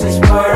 This is part